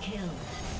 Kill.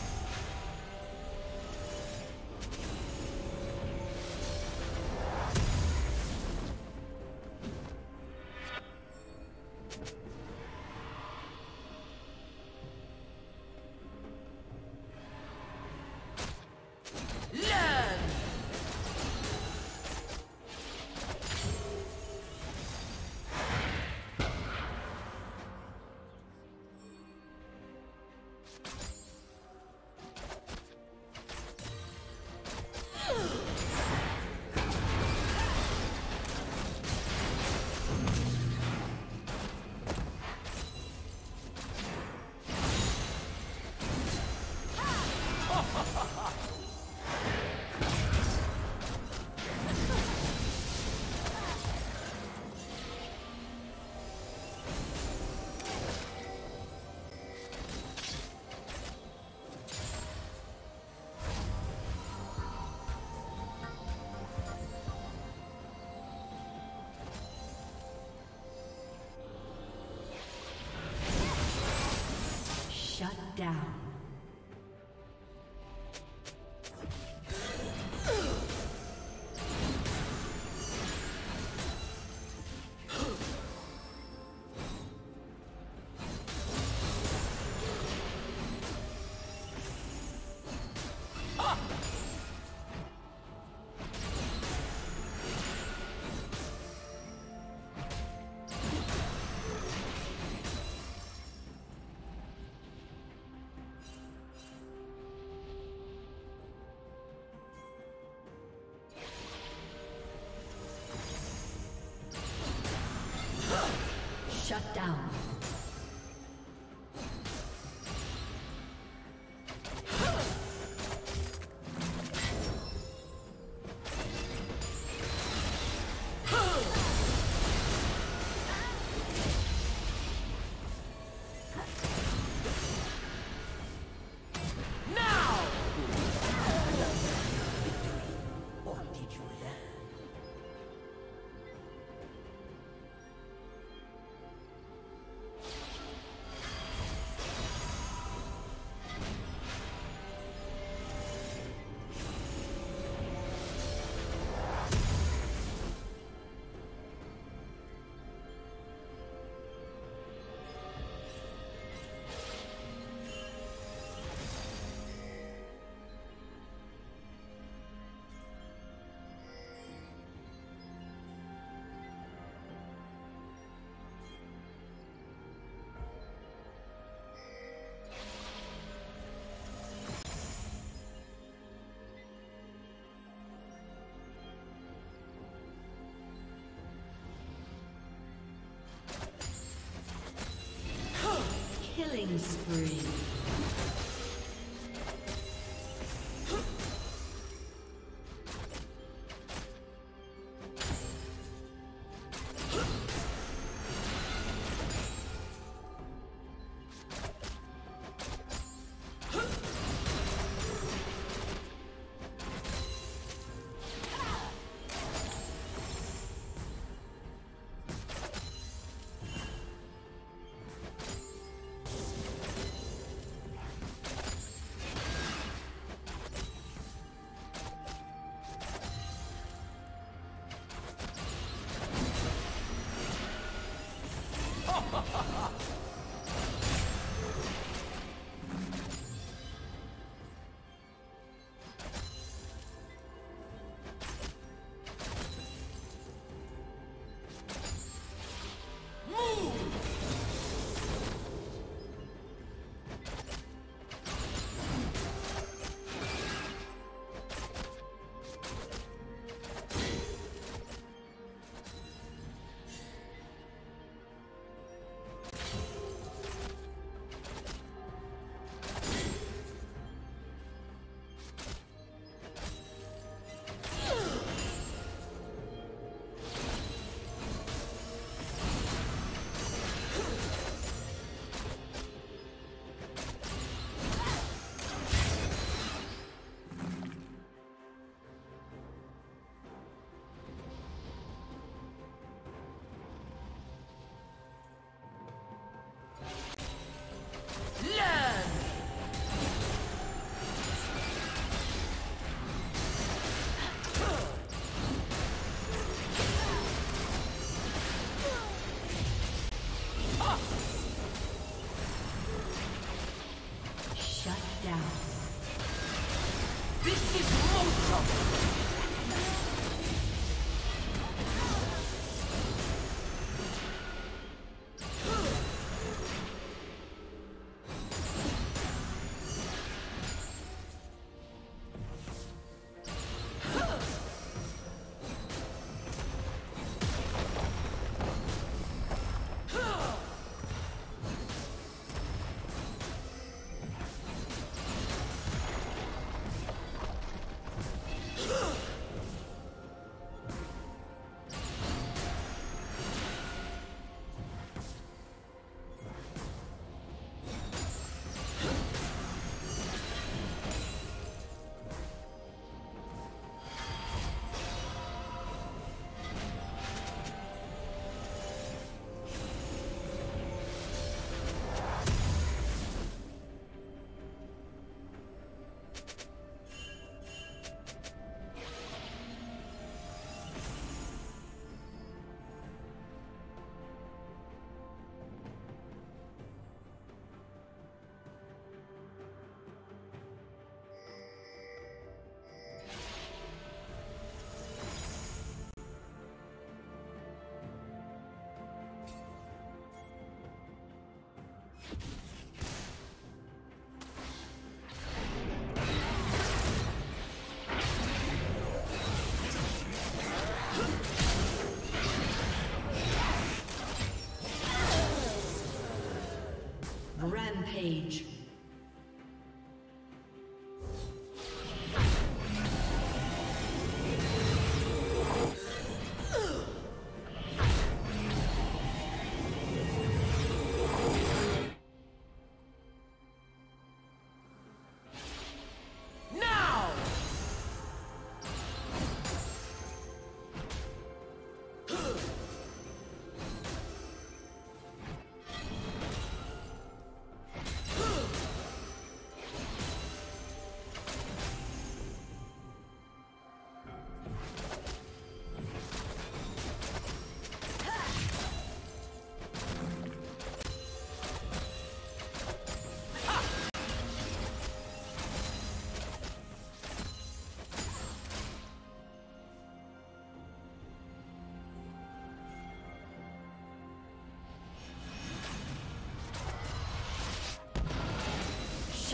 Down. Killing spree. This is mortal! Rampage.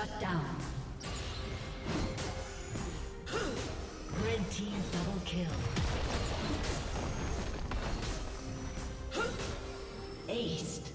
Shut down. Red team double kill. Aced.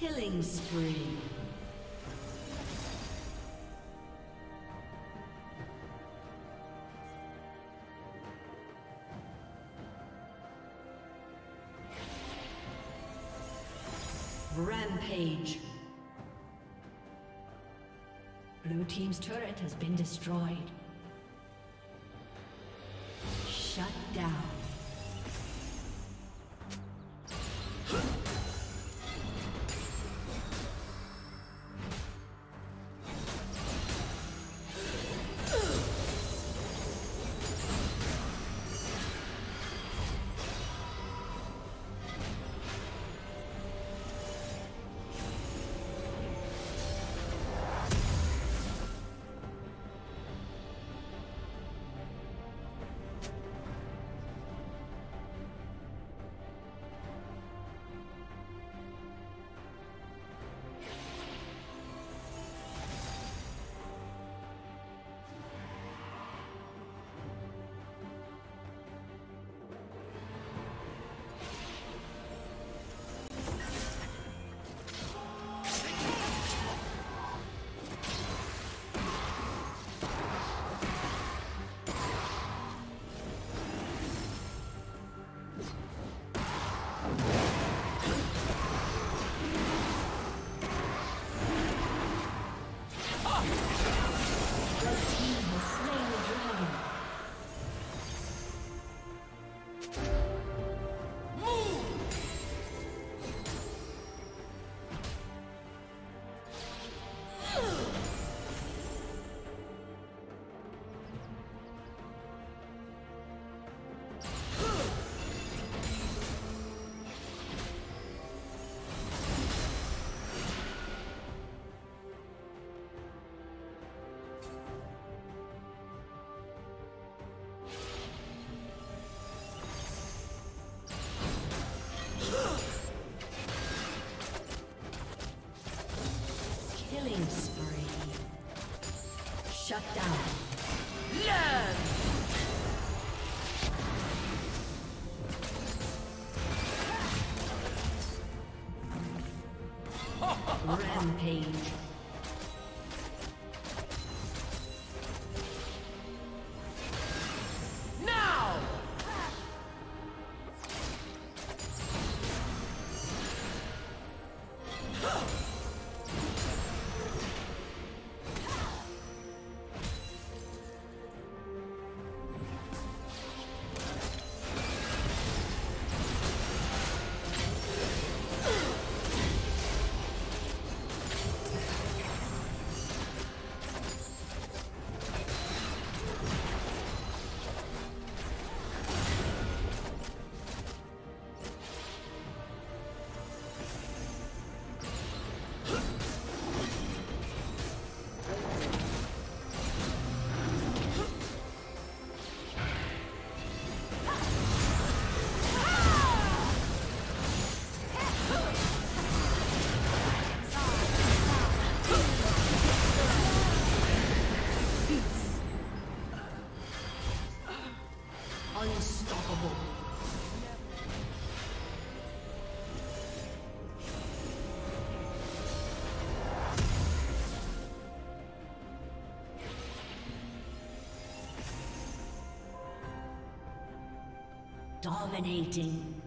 Killing spree. Rampage. Blue team's turret has been destroyed. Shut down. Dominating.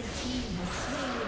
Red team has slain